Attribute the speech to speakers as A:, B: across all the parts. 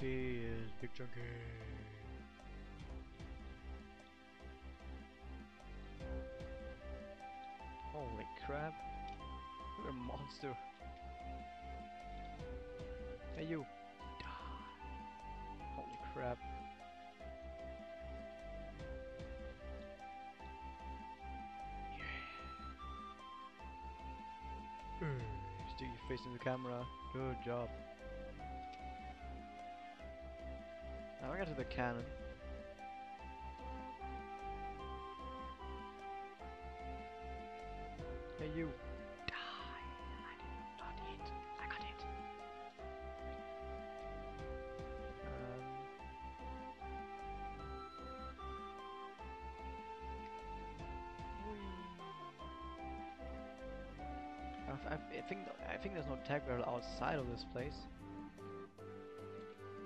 A: Chunky is Big Chunky. Holy crap. You're a monster. Hey you. Die. Holy crap. Yeah. Stick your face in the camera. Good job. Now I got to the cannon. Hey you. Die. I did not hit. I got it. Um. I, I- I think I think there's no tag barrel outside of this place.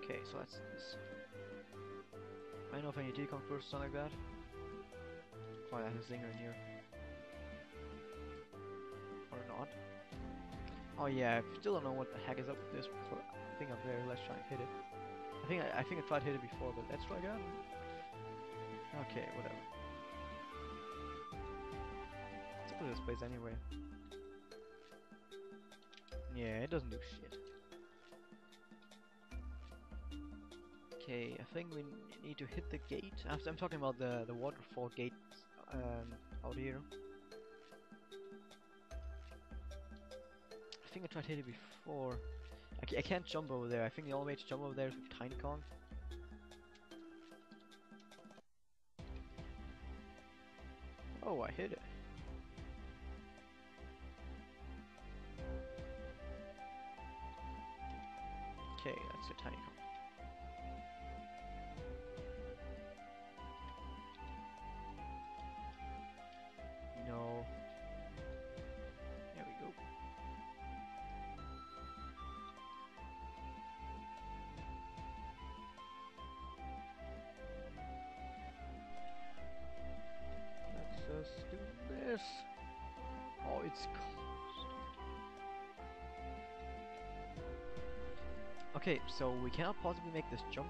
A: Okay, so that's this. I don't know if any decon first or something like that. I have a zinger in here. Or not. Oh yeah, I still don't know what the heck is up with this thing up there. Let's try and hit it. I think I, I think I tried to hit it before, but let's try again. Okay, whatever. Up with this place anyway? Yeah, it doesn't do shit. Okay, I think we need to hit the gate. I'm, talking about the the waterfall gate um, out here. I think I tried to hit it before. I, I can't jump over there. I think the only way to jump over there is with Tiny Kong. Oh, I hit it. Okay, that's a Tiny Kong. Okay, so we cannot possibly make this jump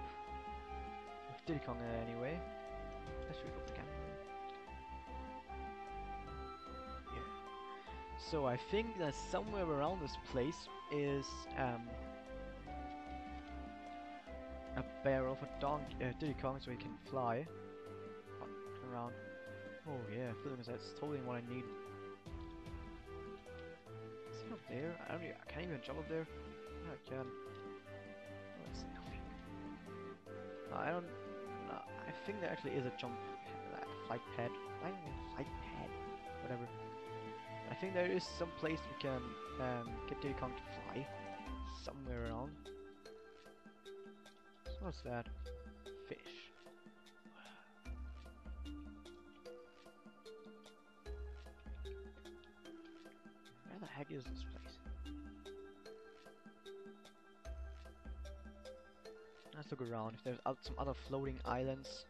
A: with Diddy Kong anyway. Let's read up again. Yeah. So I think that somewhere around this place is um, a barrel for Don uh, Diddy Kong so he can fly around. Oh yeah, feeling that's totally what I need. Is he up there? I don't. I can't even jump up there. I can. I don't. I think there actually is a jump uh, flight pad. Mean flight pad. Whatever. I think there is some place we can um, get Diddy Kong to fly somewhere around. What's that? Fish. Where the heck is this place? Let's look around. If there's some other floating islands,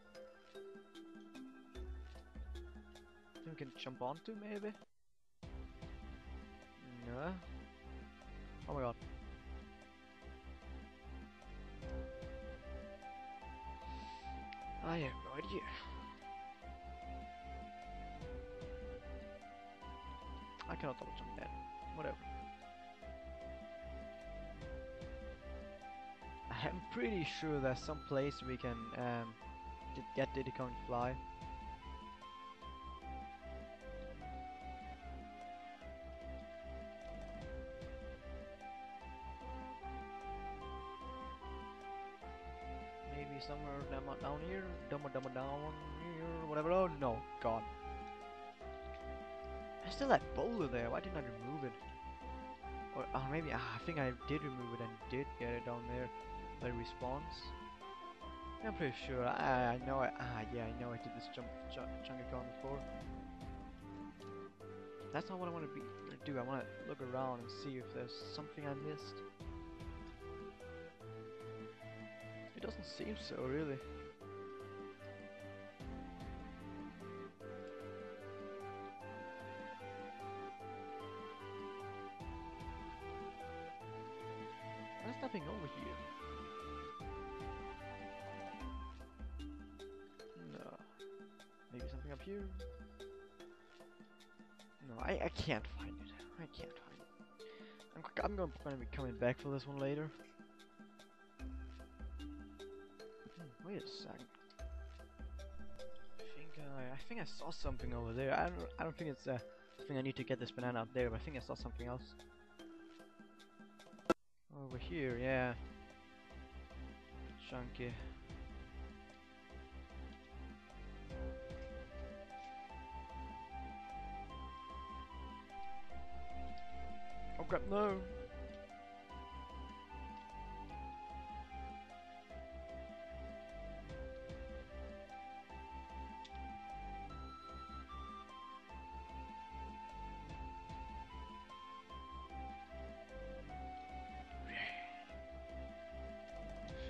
A: we can jump onto, maybe. No. Oh my god. I have no idea. I cannot double jump that. Whatever. I'm pretty sure there's some place we can um, get to fly. Maybe somewhere down, down here, down, down, down here, whatever. Oh no, God. There's still that boulder there. Why didn't I remove it? Or uh, maybe ah, I think I did remove it and did get it down there, respawns. Yeah, I'm pretty sure. I, I know. I ah yeah, I know. I did this jump ch Chunky Kong before. That's not what I want to be do. I want to look around and see if there's something I missed. It doesn't seem so, really. There's nothing over here. Here? No, I, I can't find it. I can't find it. I'm, I'm gonna, gonna be coming back for this one later. Hmm, wait a second. I think I, I think I saw something over there. I don't I don't think it's uh, I think I need to get this banana up there, but I think I saw something else. Over here, yeah. Chunky. Oh crap, no!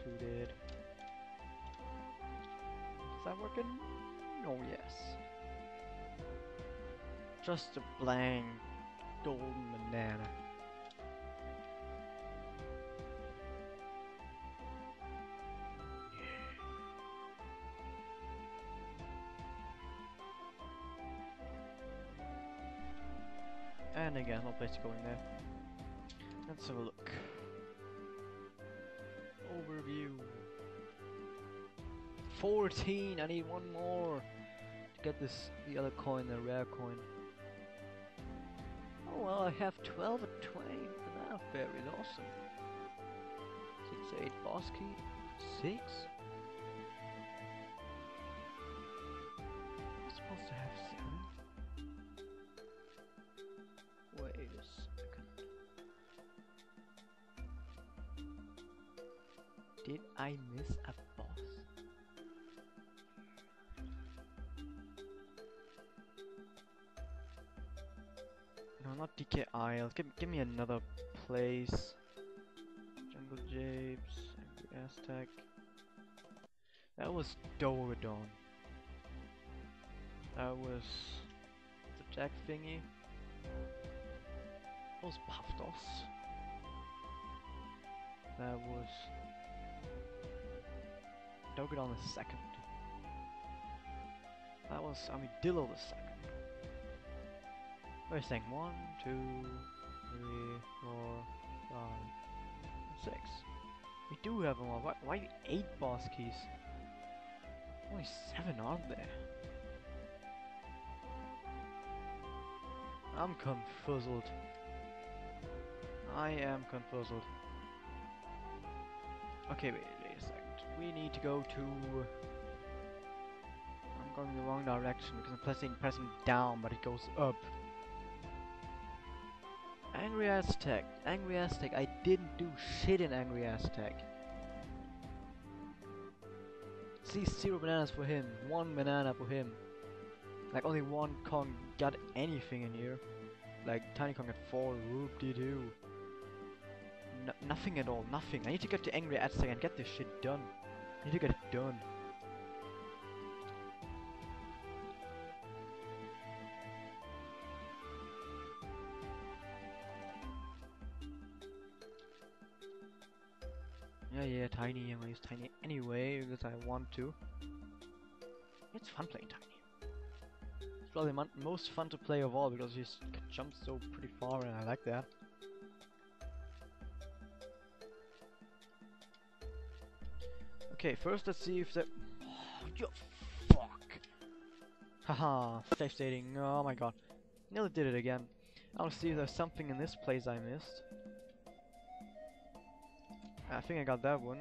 A: Shoot it. Is that working? Oh yes. Just a blank golden banana. And again, no place to go in there. Let's have a look. Overview. 14! I need one more to get this, the other coin, the rare coin. Oh well, I have 12 and 20 banana fairies, awesome. 6 8 boss key. 6? Did I miss a boss? No, not DK Isle. Give, give me another place. Jungle Japes, Aztec. That was Dogadon. That was the Jack thingy. That was Puftoss. That was Dogadon the second. That was Armadillo the second. We're saying one, two, three, four, five, six. We do have them all. Why, why eight boss keys? Only seven, aren't there? I'm confuzzled. I am confuzzled. Okay, wait. We need to go to... I'm going the wrong direction because I'm pressing pressing down, but it goes up. Angry Aztec. Angry Aztec. I didn't do shit in Angry Aztec. See, zero bananas for him. One banana for him. Like only one Kong got anything in here. Like Tiny Kong got four. Whoop de doo. Nothing at all. Nothing. I need to get to Angry Aztec and get this shit done. I need to get it done. Yeah, yeah, tiny. I'm gonna use tiny anyway because I want to. It's fun playing tiny. It's probably the most fun to play of all because s- can jump so pretty far and I like that. Okay, first let's see if the. Oh, you fuck! Haha, safe stating. Oh my god. Nearly did it again. I'll see if there's something in this place I missed. I think I got that one.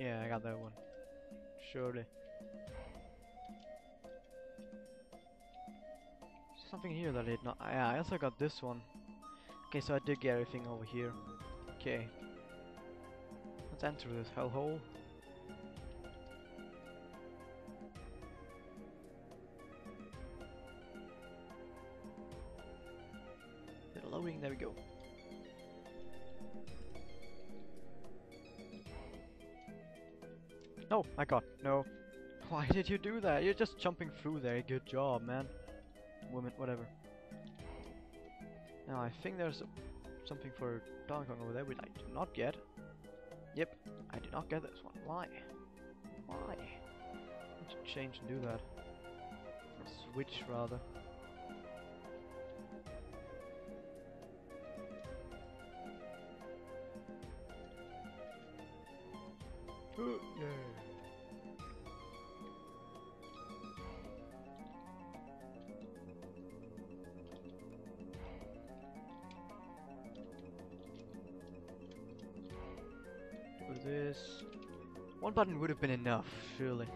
A: Yeah, I got that one. Surely. Something here that I did not. Yeah, I also got this one. Okay, so I did get everything over here. Okay. Let's enter this hellhole. Loading, there we go. Oh my god, no. Why did you do that? You're just jumping through there. Good job, man. Woman, whatever. Now, I think there's something for Donkey Kong over there, which I do not get. Yep, I did not get this one. Why? Why? I should change and do that. Switch rather. Is this? One button would have been enough, surely.